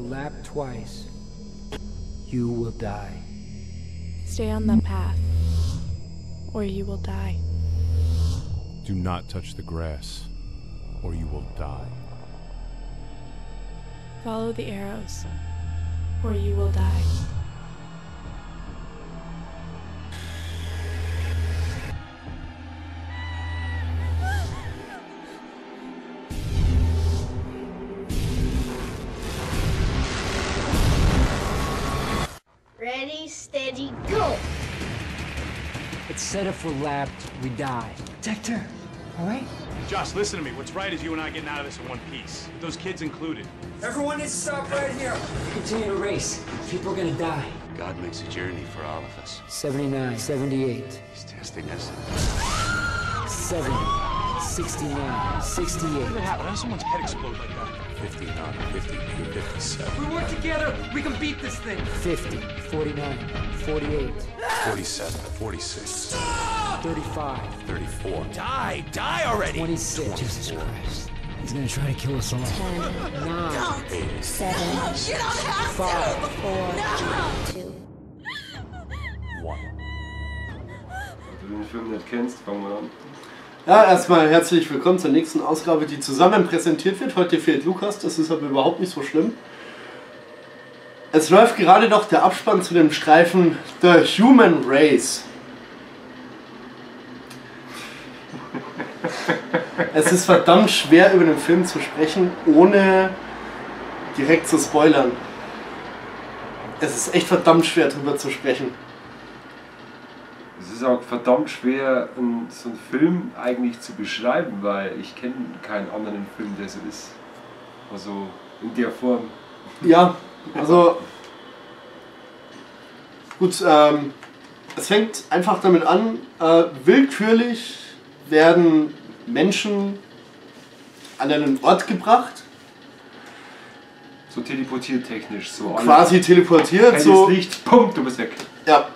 one may win. If you are lapped twice, you will die. Stay on the path, or you will die. Do not touch the grass, or you will die. Follow the arrows, or you will die. It's set if we're lapped, we die. Dexter, all right? Josh, listen to me. What's right is you and I getting out of this in one piece. With those kids included. Everyone needs to stop right here. Continue to race. People are gonna die. God makes a journey for all of us. 79, 78, He's testing us. 70, 69, 68. What happened? How did someone's head explode like that? 59, 50, 57, We work together, we can beat this thing. 50, 49, 48, 47, 46, 35, 34. Die, die already! 26. Jesus Christ. He's gonna try to kill us all. 9, Seven, five, two. Wenn du den Film nicht kennst, fangen wir an. Ja, erstmal herzlich willkommen zur nächsten Ausgabe, die zusammen präsentiert wird. Heute fehlt Lukas, das ist aber überhaupt nicht so schlimm. Es läuft gerade noch der Abspann zu dem Streifen The Human Race. Es ist verdammt schwer über den Film zu sprechen, ohne direkt zu spoilern. Es ist echt verdammt schwer drüber zu sprechen. Es ist auch verdammt schwer, so einen Film eigentlich zu beschreiben, weil ich kenne keinen anderen Film, der so ist. Also in der Form. Ja, also gut, ähm, es fängt einfach damit an, äh, willkürlich werden Menschen an einen Ort gebracht, So teleportiert technisch. So quasi teleportiert. Helles So, Licht, pum, du bist weg. ja,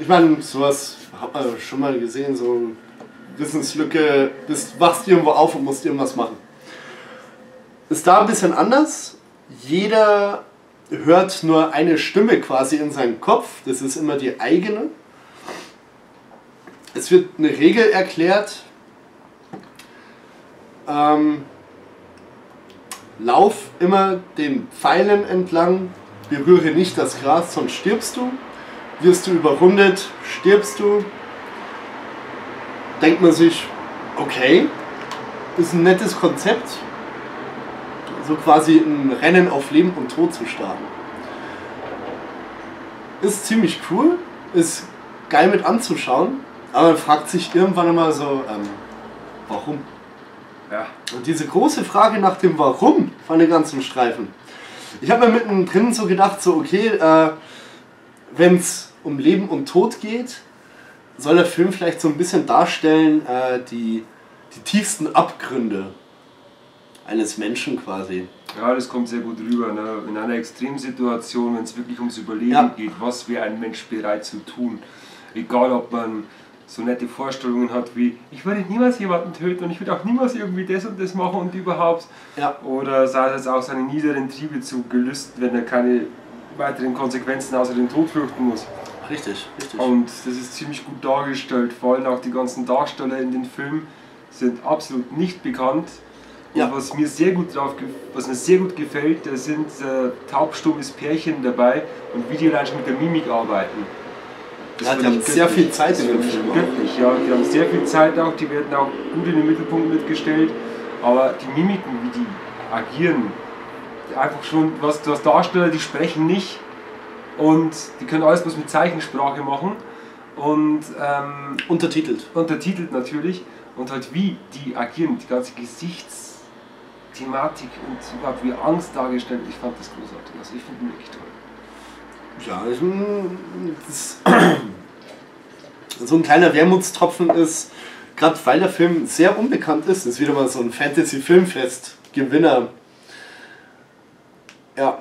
ich meine, sowas hat man schon mal gesehen, so Wissenslücke, bist, wachst irgendwo auf und musst irgendwas machen. Ist da ein bisschen anders. Jeder hört nur eine Stimme quasi in seinem Kopf, das ist immer die eigene. Es wird eine Regel erklärt. Ähm, lauf immer den Pfeilen entlang, berühre nicht das Gras, sonst stirbst du. Wirst du überrundet, stirbst du. Denkt man sich, okay, ist ein nettes Konzept, so quasi ein Rennen auf Leben und Tod zu starten. Ist ziemlich cool, ist geil mit anzuschauen, aber man fragt sich irgendwann immer so, ähm, warum? Ja. Und diese große Frage nach dem Warum von den ganzen Streifen. Ich habe mir mittendrin so gedacht, so okay, äh, wenn es um Leben und Tod geht, soll der Film vielleicht so ein bisschen darstellen, äh, die, die tiefsten Abgründe eines Menschen quasi. Ja, das kommt sehr gut rüber. Ne? In einer Extremsituation, wenn es wirklich ums Überleben Ja. geht, was wäre ein Mensch bereit zu tun? Egal, ob man so nette Vorstellungen hat wie, ich würde niemals jemanden töten und ich würde auch niemals irgendwie das und das machen und überhaupt. Ja. Oder sei es auch seine niederen Triebe zu gelüst, wenn er keine weiteren Konsequenzen außer den Tod fürchten muss. Richtig, richtig. Und das ist ziemlich gut dargestellt. Vor allem auch die ganzen Darsteller in den Film sind absolut nicht bekannt. Und Ja. was mir sehr gut drauf, was mir sehr gut gefällt, da sind äh, taubstummes Pärchen dabei und wie die allein schon mit der Mimik arbeiten. Das Ja, die haben sehr viel Zeit in dem Film. Göttlich, ja. Die haben sehr viel Zeit auch, die werden auch gut in den Mittelpunkt mitgestellt. Aber die Mimiken, wie die agieren, einfach schon, was, du hast Darsteller, die sprechen nicht und die können alles bloß mit Zeichensprache machen und ähm, Untertitelt. untertitelt natürlich und halt wie die agieren, die ganze Gesichtsthematik und überhaupt wie Angst dargestellt, ich fand das großartig. Also ich finde ihn wirklich toll. Ja, ich, das, so ein kleiner Wermutstropfen ist, gerade weil der Film sehr unbekannt ist, ist wieder mal so ein Fantasy-Filmfest-Gewinner. Ja,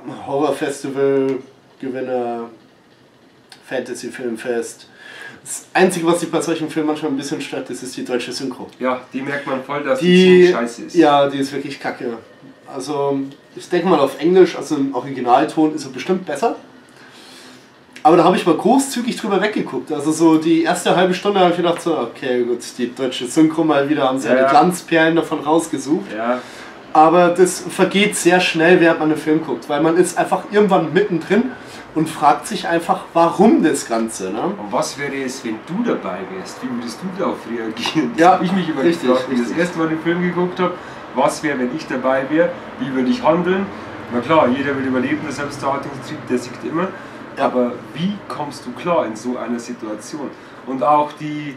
Horror-Festival-Gewinner, Fantasy-Filmfest. Das Einzige, was sich bei solchen Filmen manchmal ein bisschen stört, das ist die deutsche Synchro. Ja, die merkt man voll, dass die, Die, scheiße ist. ja, die ist wirklich kacke. Also ich denke mal auf Englisch, also im Originalton ist er bestimmt besser. Aber da habe ich mal großzügig drüber weggeguckt. Also so die erste halbe Stunde habe ich gedacht so, okay gut, die deutsche Synchro mal wieder haben sie Ja, ja, ja. die Glanzperlen davon rausgesucht. Ja, Aber das vergeht sehr schnell, während man einen Film guckt, weil man ist einfach irgendwann mittendrin und fragt sich einfach, warum das Ganze. Ne? und was wäre es, wenn du dabei wärst? Wie würdest du darauf reagieren? Das Ja, habe ich mich immer richtig, gefragt, wie ich das richtig. erste Mal den Film geguckt habe. Was wäre, wenn ich dabei wäre? Wie würde ich handeln? Na klar, jeder will überleben, der Selbsterhaltungstrieb, der siegt immer. Ja. Aber wie kommst du klar in so einer Situation? Und auch die,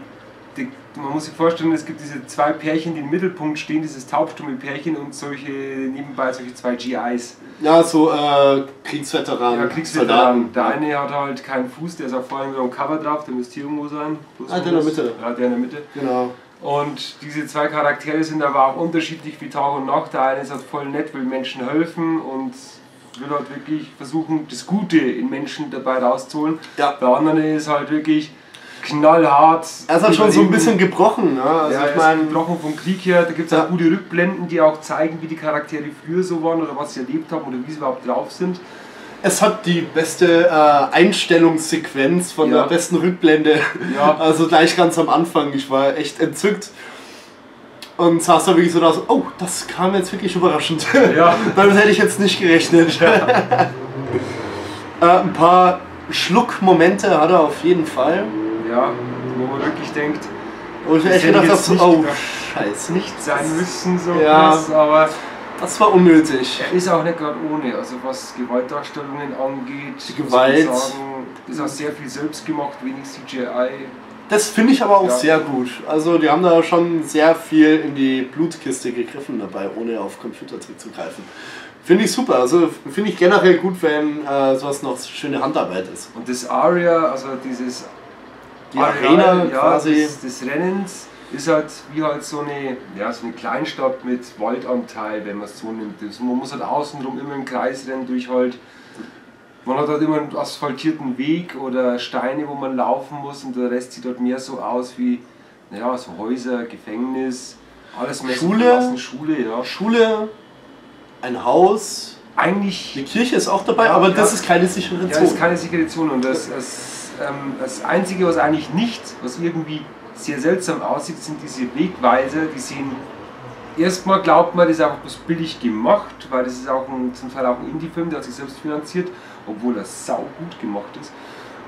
die, man muss sich vorstellen, es gibt diese zwei Pärchen, die im Mittelpunkt stehen, dieses taubstumme Pärchen und solche, nebenbei solche zwei GIs. Ja, so äh, Kriegsveteranen, Ja, Kriegsveteranen. Der eine hat halt keinen Fuß, der ist auch vorhin wieder am Cover drauf, der müsste hier irgendwo sein. Ah, der in der? Mitte. Ja, der in der Mitte. Genau. Und diese zwei Charaktere sind aber auch unterschiedlich wie Tag und Nacht. Der eine ist halt voll nett, will Menschen helfen und will halt wirklich versuchen, das Gute in Menschen dabei rauszuholen. Ja. Der andere ist halt wirklich knallhart. Er ist halt schon so ein bisschen gebrochen. Ne? Also ja, ich meine, gebrochen vom Krieg her. Da gibt es Ja. auch gute Rückblenden, die auch zeigen, wie die Charaktere früher so waren oder was sie erlebt haben oder wie sie überhaupt drauf sind. es hat die beste äh, Einstellungssequenz von Ja. der besten Rückblende. Ja. Also gleich ganz am Anfang. Ich war echt entzückt. Und saß da wirklich so da, so, oh, das kam jetzt wirklich überraschend. Ja. Damit hätte ich jetzt nicht gerechnet. äh, ein paar Schluckmomente hat er auf jeden Fall. Ja, wo man wirklich denkt, ich mir Das echt hätte gedacht ich so, nicht oh, scheiße. nicht sein müssen, so Ja. krass, aber Das war unnötig. er ist auch nicht gerade ohne. Also was Gewaltdarstellungen angeht, Die Gewalt. sagen, ist auch sehr viel selbst gemacht, wenig CGI. Das finde ich aber auch Ja. sehr gut. Also die haben da schon sehr viel in die Blutkiste gegriffen dabei, ohne auf Computer zurückzugreifen. Finde ich super. Also finde ich generell gut, wenn äh, sowas noch schöne Handarbeit ist. Und das Aria, also dieses Die Arena ja, quasi. Des, des Rennens ist halt wie halt so eine, ja, so eine Kleinstadt mit Waldanteil, wenn man es so nimmt. Das, man muss halt außenrum immer im Kreis rennen durch halt. Man hat halt immer einen asphaltierten Weg oder Steine, wo man laufen muss und der Rest sieht dort mehr so aus wie, naja, so Häuser, Gefängnis, alles mehr so Schule? Schule, ja. Schule, ein Haus, Eigentlich die Kirche ist auch dabei, Ja, aber ja. das ist keine sichere Ja, Zone. das ist keine sichere Zone. Und das, das, ähm, das Einzige, was eigentlich nicht, was irgendwie sehr seltsam aussieht, sind diese Wegweiser. Die sehen, erstmal glaubt man, das ist einfach bloß billig gemacht, weil das ist auch ein, zum Teil auch ein Indie-Film, der hat sich selbst finanziert, obwohl das sau gut gemacht ist.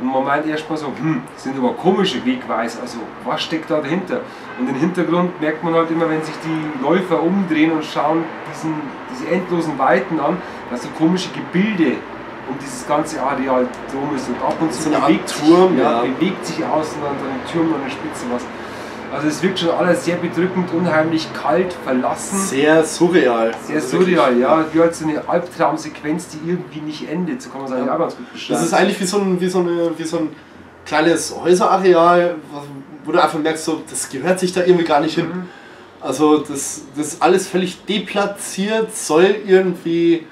Und man meint erstmal so, hm, das sind aber komische Wegweiser, also was steckt da dahinter? Und im Hintergrund merkt man halt immer, wenn sich die Läufer umdrehen und schauen diesen, diese endlosen Weiten an, dass so komische Gebilde um dieses ganze Areal drum ist. Und ab und zu So bewegt, Turm, sich, ja, ja. bewegt sich außen an einem Turm an der Spitze was. Also es wirkt schon alles sehr bedrückend, unheimlich kalt, verlassen. Sehr surreal. Sehr Also surreal, ja. Wie halt so eine Albtraumsequenz, die irgendwie nicht endet. So kann man es eigentlich Ja. auch ganz gut beschreiben. Das ist eigentlich wie so ein, wie so eine, wie so ein kleines Häuserareal, wo du einfach merkst, so, das gehört sich da irgendwie gar nicht hin. Mhm. Also das, das ist alles völlig deplatziert, soll irgendwie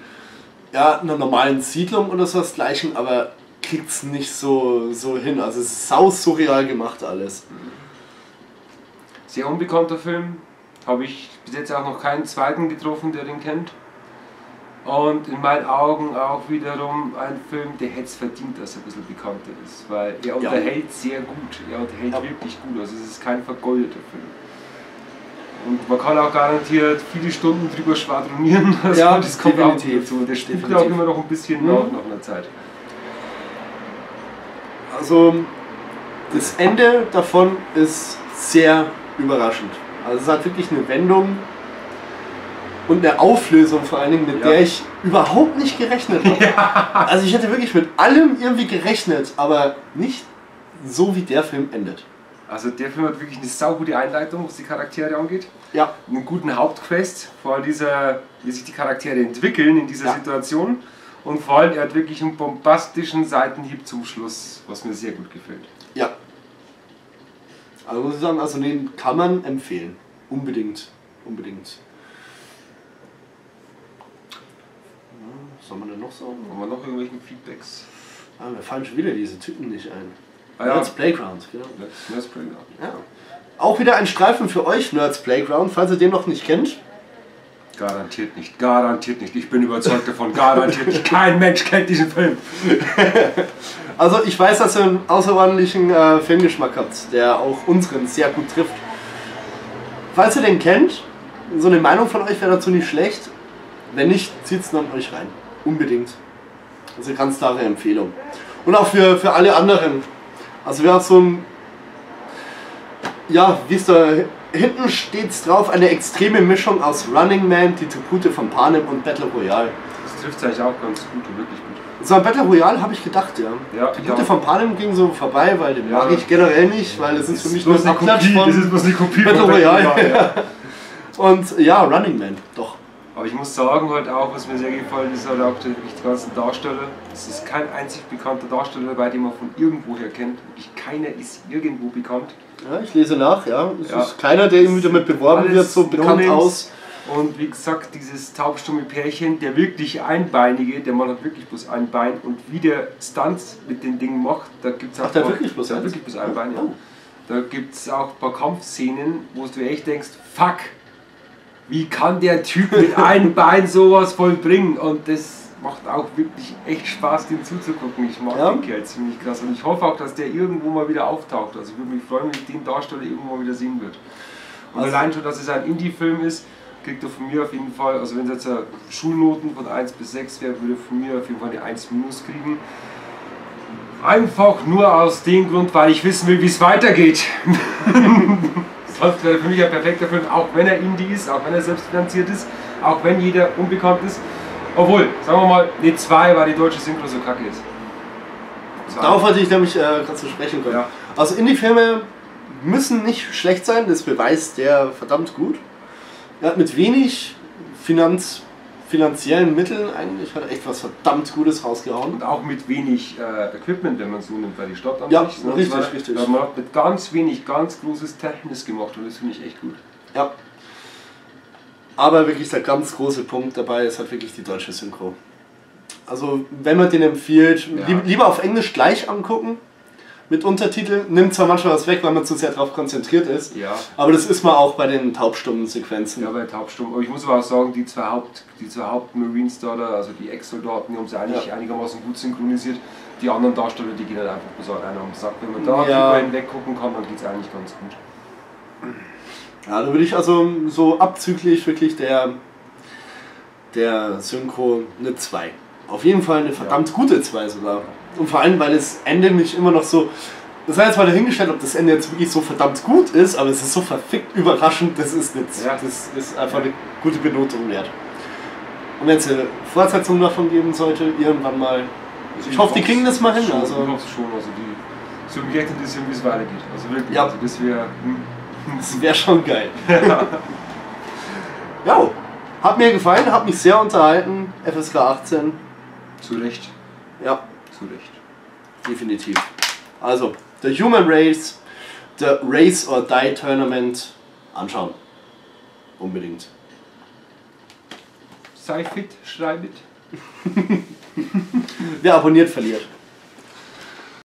ja, einer normalen Siedlung oder sowas gleichen, aber kriegt es nicht so, so hin. Also es ist sau surreal gemacht alles. Sehr unbekannter Film. Habe ich bis jetzt auch noch keinen zweiten getroffen, der den kennt. Und in meinen Augen auch wiederum ein Film, der hätte es verdient, dass er ein bisschen bekannter ist. Weil er unterhält sehr gut. Er unterhält Ja. wirklich gut. Also es ist kein vergoldeter Film. Und man kann auch garantiert viele Stunden drüber schwadronieren. Also Ja, das kommt auch dazu. Spukt Definitiv. auch immer noch ein bisschen Mhm. nach nach einer Zeit. Also das Ende davon ist sehr überraschend. Also es hat wirklich eine Wendung und eine Auflösung vor allen Dingen, mit Ja. der ich überhaupt nicht gerechnet habe. Also ich hätte wirklich mit allem irgendwie gerechnet, aber nicht so wie der Film endet. Also der Film hat wirklich eine saugute Einleitung, was die Charaktere angeht. Ja, einen guten Hauptquest, vor allem dieser, wie sich die Charaktere entwickeln in dieser Ja. Situation. Und vor allem, er hat wirklich einen bombastischen Seitenhieb zum Schluss, was mir sehr gut gefällt. ja. Also muss ich sagen, also den kann man empfehlen. Unbedingt. Unbedingt. Was soll man denn noch sagen? Haben wir noch irgendwelchen Feedbacks? Ah, mir fallen schon wieder diese Typen nicht ein. Ah ja. Nerds Playground, genau. It up. Ja. Auch wieder ein Streifen für euch, Nerds Playground, falls ihr den noch nicht kennt. Garantiert nicht, garantiert nicht. Ich bin überzeugt davon, garantiert nicht. Kein Mensch kennt diesen Film. Also ich weiß, dass ihr einen außerordentlichen äh, Filmgeschmack habt, der auch unseren sehr gut trifft. Falls ihr den kennt, so eine Meinung von euch wäre dazu nicht schlecht. Wenn nicht, zieht es an euch rein. Unbedingt. Das ist eine ganz klare Empfehlung. Und auch für, für alle anderen. Also wir haben so ein... Ja, wie ist da... Hinten steht's drauf, eine extreme Mischung aus Running Man, die Tribute von Panem und Battle Royale. Das trifft eigentlich auch ganz gut, wirklich gut. So ein Battle Royale habe ich gedacht, ja. Ja, Die. Gute von Panem ging so vorbei, weil den Ja. mag ich generell nicht, weil das ist für mich nur ein eine Abklatsch Kopie, von das ist bloß eine Kopie Battle von Royale. ja. Und ja, Running Man, doch. Aber ich muss sagen, halt auch, was mir sehr gefallen ist, halt auch die, die ganzen Darsteller. Es ist kein einzig bekannter Darsteller dabei, den man von irgendwoher kennt. Wirklich keiner ist irgendwo bekannt. Ja, ich lese nach, ja. Es Ja. ist keiner, der irgendwie damit beworben wird, so bekannt No-Names. aus. Und wie gesagt, dieses taubstumme Pärchen, der wirklich Einbeinige, der Mann hat wirklich bloß ein Bein und wie der Stunts mit den Dingen macht, da gibt es auch Ach, der paar- wirklich bloß der hat wirklich bloß ein Bein, ja. Da gibt es auch ein paar Kampfszenen, wo du echt denkst, fuck, wie kann der Typ mit einem Bein sowas vollbringen? Und das macht auch wirklich echt Spaß, dem zuzugucken. Ich mag Ja. den Kerl ziemlich krass und ich hoffe auch, dass der irgendwo mal wieder auftaucht. Also ich würde mich freuen, wenn ich den Darsteller irgendwo mal wieder sehen würde. Und Also- allein schon, dass es ein Indie-Film ist, kriegt er von mir auf jeden Fall, also wenn es jetzt äh, Schulnoten von 1 bis 6 wäre, würde er von mir auf jeden Fall eine 1 minus kriegen. Einfach nur aus dem Grund, weil ich wissen will, wie es weitergeht. Er für mich ein perfekter Film, auch wenn er Indie ist, auch wenn er selbstfinanziert ist, auch wenn jeder unbekannt ist. Obwohl, sagen wir mal, eine 2, weil die deutsche Synchro so kacke ist. Zwei. Darauf hatte ich nämlich äh, gerade zu sprechen kommen. Ja. Also Indie-Filme müssen nicht schlecht sein, das beweist der verdammt gut. Er hat mit wenig Finanz, finanziellen Mitteln eigentlich hat er echt was verdammt Gutes rausgehauen. Und auch mit wenig äh, Equipment, wenn man so nimmt, weil die Stadt an Ja, sich. ne, richtig, weiter. richtig. Ja, man hat mit ganz wenig, ganz großes Technis gemacht und das finde ich echt gut. Ja. Aber wirklich der ganz große Punkt dabei ist halt wirklich die deutsche Synchro. Also wenn man den empfiehlt, Ja. lieb, lieber auf Englisch gleich angucken mit Untertiteln. Nimmt zwar manchmal was weg, weil man zu sehr darauf konzentriert ist. Ja. Aber das ist man auch bei den taubstummen Sequenzen. Ja, bei Taubstumm. Aber ich muss aber auch sagen, die zwei Haupt, die zwei Hauptmarines da, da, also die Ex-Soldaten, die haben sie eigentlich Ja. einigermaßen gut synchronisiert. Die anderen Darsteller, die gehen halt einfach bloß einer am Sack. Wenn man da Ja. drüber hinweg gucken kann, dann geht es eigentlich ganz gut. Ja, da würde ich also so abzüglich wirklich der, der Synchro eine 2. Auf jeden Fall eine verdammt gute 2 sogar. Und vor allem, weil das Ende mich immer noch so. Das sei jetzt mal dahingestellt, ob das Ende jetzt wirklich so verdammt gut ist, aber es ist so verfickt überraschend, das ist, eine, Ja. das ist einfach eine gute Benotung wert. Und wenn es eine Fortsetzung davon geben sollte, irgendwann mal. Ich hoffe, die kriegen das mal hin. Schon, Also. Ich hoffe schon. Also die, mich echt interessieren, wie es weitergeht. Also wirklich. Ja. Also das wäre. Hm. Das wäre schon geil. ja, hat mir gefallen, hat mich sehr unterhalten. FSK 18, Zu Recht. ja, Zu Recht. definitiv. Also, The Human Race, The Race or Die Tournament anschauen. Unbedingt. Sei fit, schreibet. Wer abonniert, verliert.